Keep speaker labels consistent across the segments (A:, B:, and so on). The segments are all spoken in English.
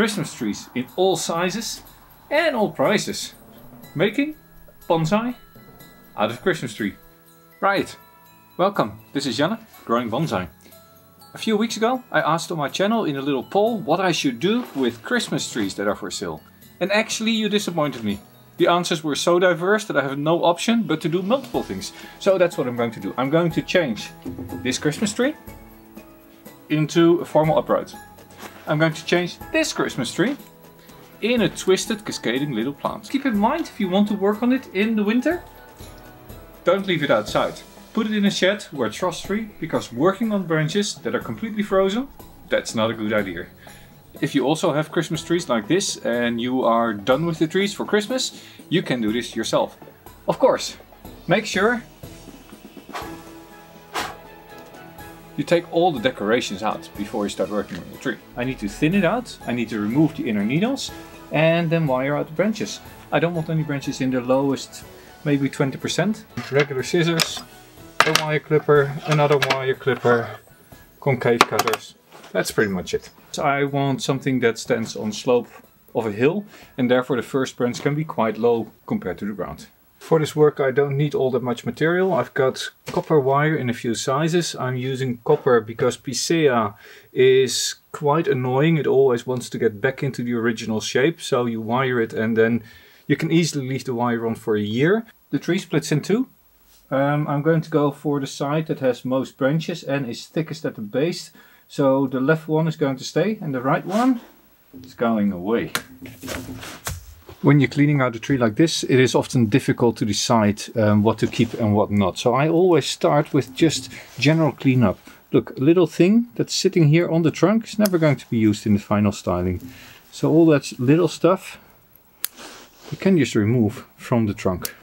A: Christmas trees in all sizes and all prices. Making bonsai out of Christmas tree. Right, welcome, this is Jelle, growing bonsai. A few weeks ago I asked on my channel in a little poll what I should do with Christmas trees that are for sale. And actually you disappointed me. The answers were so diverse that I have no option but to do multiple things. So that's what I'm going to do. I'm going to change this Christmas tree into a formal upright. I'm going to change this Christmas tree in a twisted cascading little plant. Keep in mind if you want to work on it in the winter, don't leave it outside. Put it in a shed where it's frost free because working on branches that are completely frozen, that's not a good idea. If you also have Christmas trees like this and you are done with the trees for Christmas, you can do this yourself. Of course, make sure you take all the decorations out before you start working on the tree. I need to thin it out, I need to remove the inner needles and then wire out the branches. I don't want any branches in the lowest, maybe 20%. Regular scissors, a wire clipper, another wire clipper, concave cutters. That's pretty much it. I want something that stands on slope of a hill and therefore the first branch can be quite low compared to the ground. For this work I don't need all that much material. I've got copper wire in a few sizes. I'm using copper because Picea is quite annoying. It always wants to get back into the original shape. So you wire it and then you can easily leave the wire on for a year. The tree splits in two. Um, I'm going to go for the side that has most branches and is thickest at the base. So the left one is going to stay and the right one is going away. When you're cleaning out a tree like this, it is often difficult to decide um, what to keep and what not. So I always start with just general cleanup. Look, a little thing that's sitting here on the trunk is never going to be used in the final styling. So all that little stuff you can just remove from the trunk.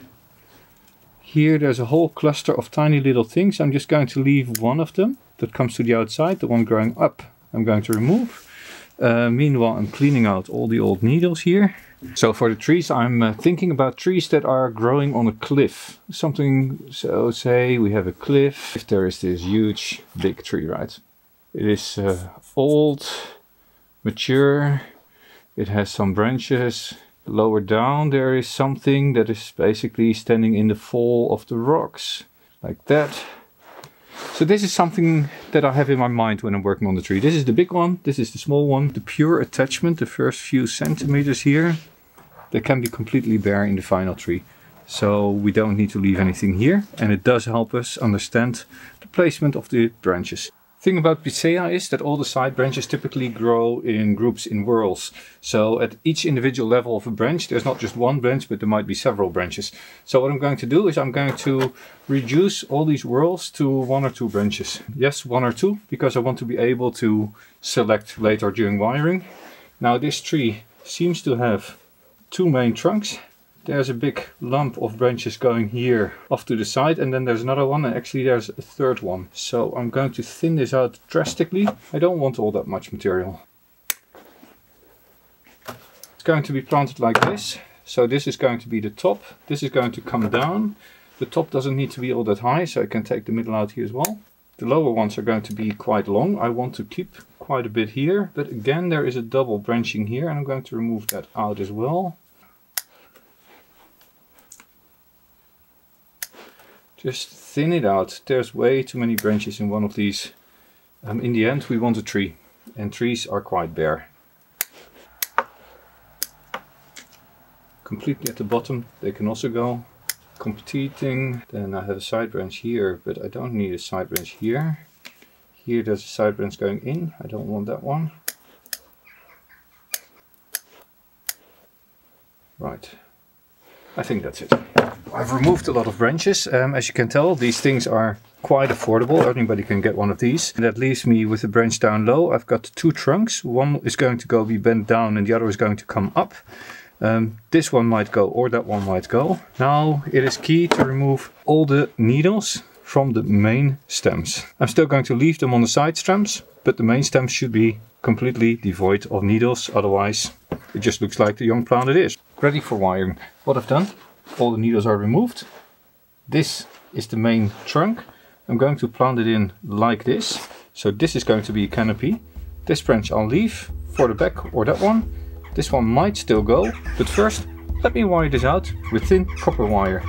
A: Here there's a whole cluster of tiny little things. I'm just going to leave one of them that comes to the outside, the one growing up, I'm going to remove. Uh, meanwhile, I'm cleaning out all the old needles here. So for the trees, I'm uh, thinking about trees that are growing on a cliff. Something, so say we have a cliff. If there is this huge, big tree, right? It is uh, old, mature. It has some branches. Lower down, there is something that is basically standing in the fall of the rocks. Like that. So this is something that I have in my mind when I'm working on the tree. This is the big one, this is the small one. The pure attachment, the first few centimeters here, they can be completely bare in the final tree. So we don't need to leave anything here and it does help us understand the placement of the branches thing about Picea is that all the side branches typically grow in groups in whorls. So at each individual level of a branch, there's not just one branch, but there might be several branches. So what I'm going to do is I'm going to reduce all these whorls to one or two branches. Yes, one or two, because I want to be able to select later during wiring. Now this tree seems to have two main trunks there's a big lump of branches going here off to the side and then there's another one and actually there's a third one. So I'm going to thin this out drastically. I don't want all that much material. It's going to be planted like this. So this is going to be the top. This is going to come down. The top doesn't need to be all that high so I can take the middle out here as well. The lower ones are going to be quite long. I want to keep quite a bit here, but again there is a double branching here and I'm going to remove that out as well. Just thin it out. There's way too many branches in one of these. Um, in the end we want a tree and trees are quite bare. Completely at the bottom they can also go. Competing, then I have a side branch here but I don't need a side branch here. Here there's a side branch going in, I don't want that one. Right, I think that's it. I've removed a lot of branches. Um, as you can tell, these things are quite affordable. Anybody can get one of these. And that leaves me with the branch down low. I've got two trunks. One is going to go be bent down and the other is going to come up. Um, this one might go or that one might go. Now it is key to remove all the needles from the main stems. I'm still going to leave them on the side stems, but the main stems should be completely devoid of needles. Otherwise it just looks like the young plant it is. Ready for wiring. What I've done, all the needles are removed. This is the main trunk. I'm going to plant it in like this. So this is going to be a canopy. This branch I'll leave for the back or that one. This one might still go, but first let me wire this out with thin copper wire.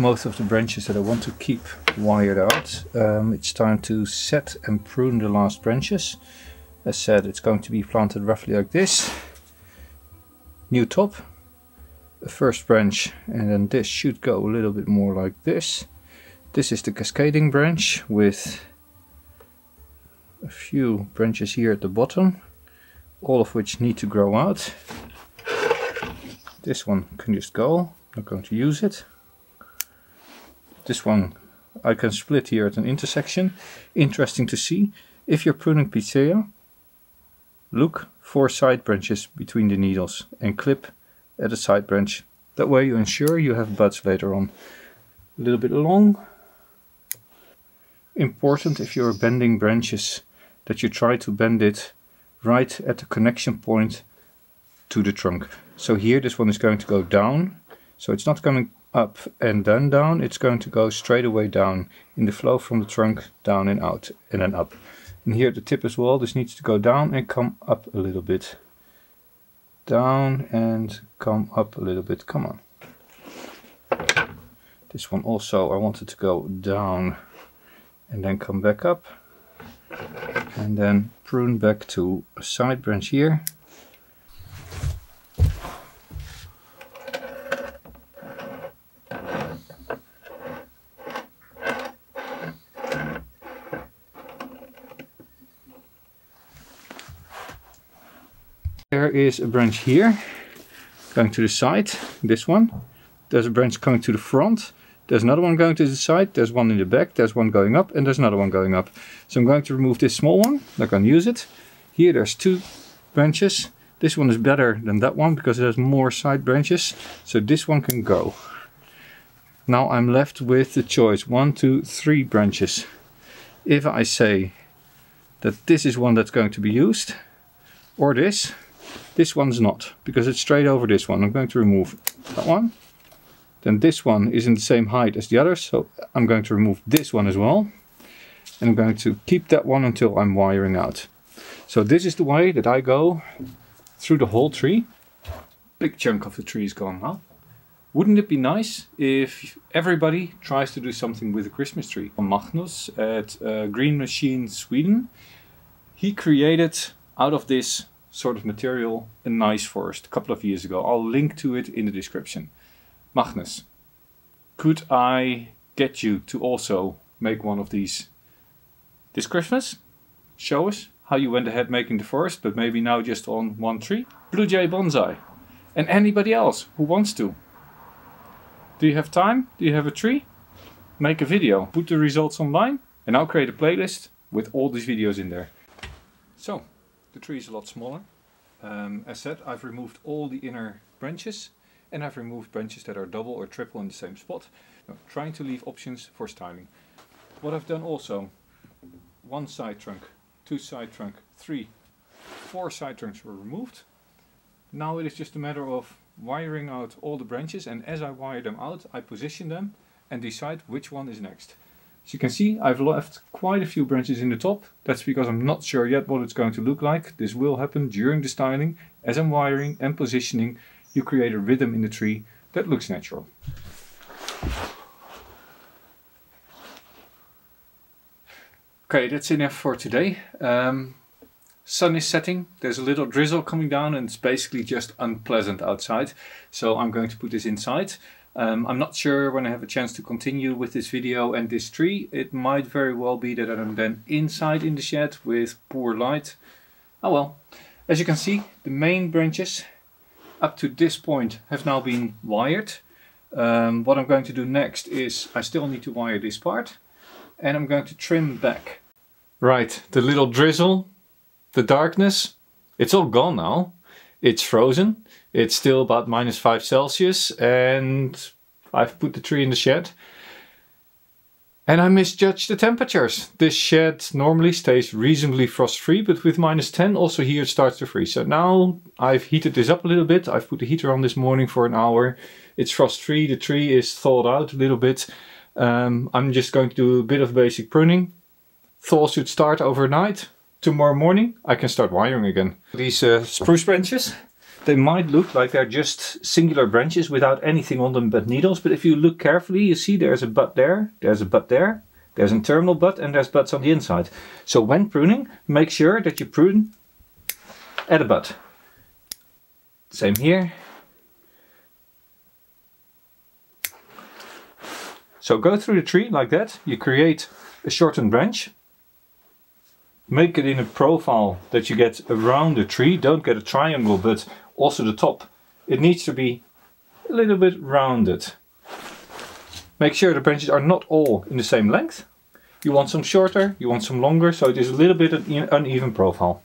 A: Most of the branches that I want to keep wired out, um, it's time to set and prune the last branches. As said, it's going to be planted roughly like this. New top, a first branch, and then this should go a little bit more like this. This is the cascading branch with a few branches here at the bottom, all of which need to grow out. This one can just go, not going to use it. This one I can split here at an intersection. Interesting to see. If you're pruning Picea, look for side branches between the needles and clip at a side branch. That way you ensure you have buds later on. A little bit long. Important if you're bending branches that you try to bend it right at the connection point to the trunk. So here this one is going to go down. So it's not coming up and then down, it's going to go straight away down in the flow from the trunk down and out and then up. And here at the tip as well, this needs to go down and come up a little bit. Down and come up a little bit, come on. This one also, I wanted to go down and then come back up. And then prune back to a side branch here is a branch here going to the side, this one. There's a branch coming to the front. There's another one going to the side, there's one in the back, there's one going up and there's another one going up. So I'm going to remove this small one, going to use it. Here there's two branches. This one is better than that one because it has more side branches. So this one can go. Now I'm left with the choice, one, two, three branches. If I say that this is one that's going to be used, or this, this one's not, because it's straight over this one. I'm going to remove that one. Then this one is in the same height as the others, so I'm going to remove this one as well. And I'm going to keep that one until I'm wiring out. So this is the way that I go through the whole tree. Big chunk of the tree is gone now. Wouldn't it be nice if everybody tries to do something with a Christmas tree? Magnus at uh, Green Machine Sweden, he created out of this sort of material a nice forest a couple of years ago. I'll link to it in the description. Magnus, could I get you to also make one of these this Christmas? Show us how you went ahead making the forest, but maybe now just on one tree. Blue Jay Bonsai. And anybody else who wants to. Do you have time? Do you have a tree? Make a video, put the results online, and I'll create a playlist with all these videos in there. So, the tree is a lot smaller. Um, as said, I've removed all the inner branches and I've removed branches that are double or triple in the same spot, trying to leave options for styling. What I've done also, one side trunk, two side trunk, three, four side trunks were removed. Now it is just a matter of wiring out all the branches and as I wire them out, I position them and decide which one is next. As you can see, I've left quite a few branches in the top. That's because I'm not sure yet what it's going to look like. This will happen during the styling as I'm wiring and positioning you create a rhythm in the tree that looks natural. Okay, that's enough for today. Um, sun is setting, there's a little drizzle coming down and it's basically just unpleasant outside. So I'm going to put this inside. Um, I'm not sure when I have a chance to continue with this video and this tree. It might very well be that I'm then inside in the shed with poor light. Oh well. As you can see, the main branches up to this point have now been wired. Um, what I'm going to do next is I still need to wire this part and I'm going to trim back. Right, the little drizzle, the darkness, it's all gone now. It's frozen. It's still about minus 5 Celsius and I've put the tree in the shed. And I misjudged the temperatures. This shed normally stays reasonably frost-free, but with minus 10 also here it starts to freeze. So now I've heated this up a little bit. I've put the heater on this morning for an hour. It's frost-free, the tree is thawed out a little bit. Um, I'm just going to do a bit of basic pruning. Thaw should start overnight. Tomorrow morning I can start wiring again. These uh, spruce branches, they might look like they're just singular branches without anything on them but needles, but if you look carefully, you see there's a bud there, there's a bud there, there's a terminal bud and there's buds on the inside. So when pruning, make sure that you prune at a bud. Same here. So go through the tree like that, you create a shortened branch, make it in a profile that you get around the tree, don't get a triangle but also the top, it needs to be a little bit rounded. Make sure the branches are not all in the same length. You want some shorter, you want some longer, so it is a little bit an uneven profile.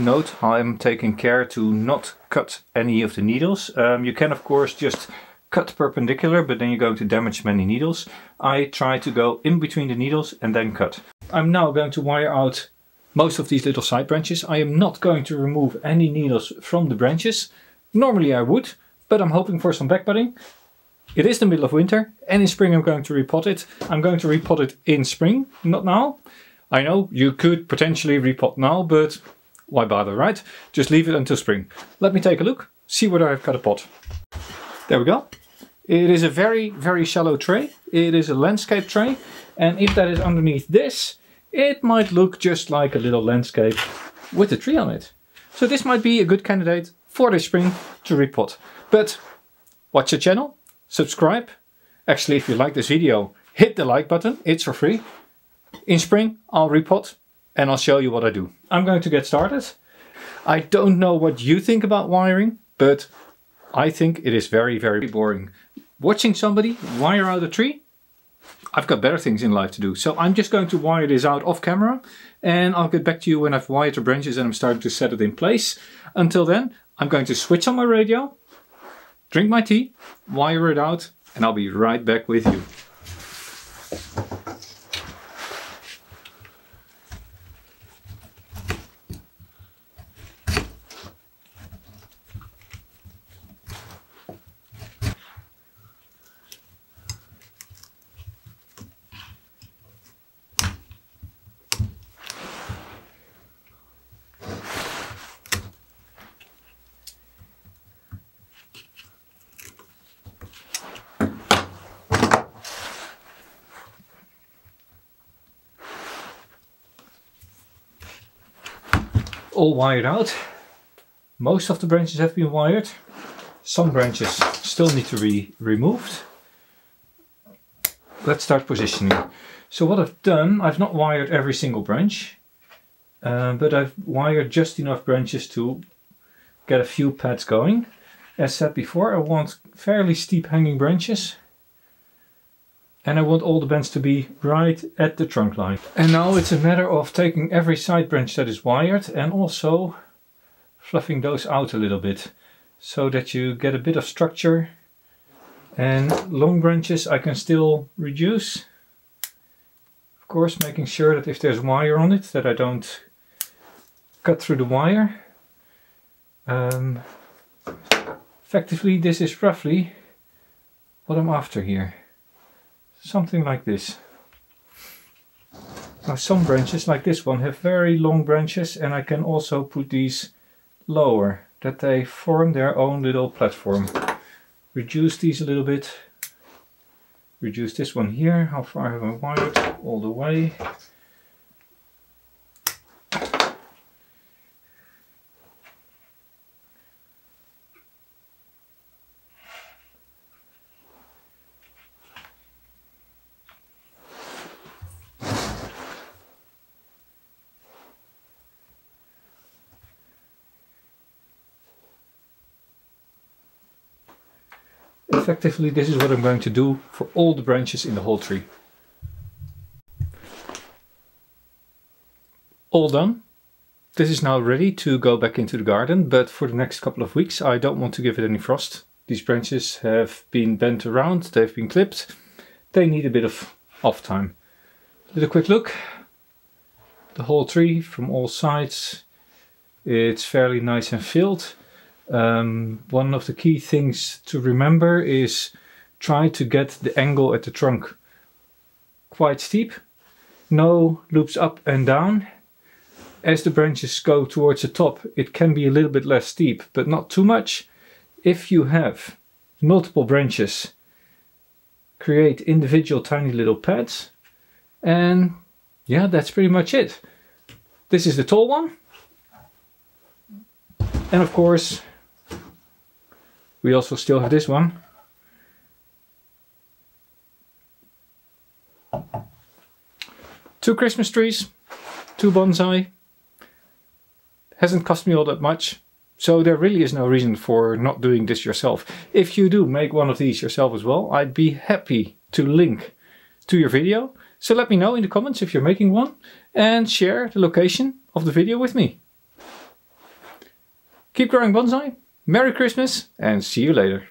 A: Note I'm taking care to not cut any of the needles. Um, you can of course just cut perpendicular but then you're going to damage many needles. I try to go in between the needles and then cut. I'm now going to wire out most of these little side branches. I am not going to remove any needles from the branches. Normally I would, but I'm hoping for some backbudding. It is the middle of winter and in spring I'm going to repot it. I'm going to repot it in spring, not now. I know you could potentially repot now, but why bother, right? Just leave it until spring. Let me take a look, see whether I've got a pot. There we go. It is a very, very shallow tray. It is a landscape tray. And if that is underneath this, it might look just like a little landscape with a tree on it. So this might be a good candidate for this spring to repot. But watch the channel, subscribe. Actually, if you like this video, hit the like button. It's for free. In spring, I'll repot and I'll show you what I do. I'm going to get started. I don't know what you think about wiring, but I think it is very, very boring. Watching somebody wire out a tree, I've got better things in life to do. So I'm just going to wire this out off camera and I'll get back to you when I've wired the branches and I'm starting to set it in place. Until then, I'm going to switch on my radio, drink my tea, wire it out, and I'll be right back with you. All wired out. Most of the branches have been wired. Some branches still need to be removed. Let's start positioning. So what I've done, I've not wired every single branch, uh, but I've wired just enough branches to get a few pads going. As said before, I want fairly steep hanging branches and I want all the bends to be right at the trunk line. And now it's a matter of taking every side branch that is wired and also fluffing those out a little bit so that you get a bit of structure and long branches I can still reduce. Of course making sure that if there's wire on it that I don't cut through the wire. Um, effectively, this is roughly what I'm after here. Something like this. Now some branches like this one have very long branches and I can also put these lower that they form their own little platform. Reduce these a little bit. Reduce this one here. How far have I wired? All the way. Effectively this is what I'm going to do for all the branches in the whole tree. All done. This is now ready to go back into the garden, but for the next couple of weeks I don't want to give it any frost. These branches have been bent around, they've been clipped. They need a bit of off time. Did a quick look. The whole tree from all sides. It's fairly nice and filled. Um, one of the key things to remember is try to get the angle at the trunk quite steep. No loops up and down. As the branches go towards the top, it can be a little bit less steep, but not too much. If you have multiple branches, create individual tiny little pads. And yeah, that's pretty much it. This is the tall one. And of course, we also still have this one. Two Christmas trees, two bonsai. Hasn't cost me all that much. So there really is no reason for not doing this yourself. If you do make one of these yourself as well, I'd be happy to link to your video. So let me know in the comments if you're making one and share the location of the video with me. Keep growing bonsai Merry Christmas and see you later.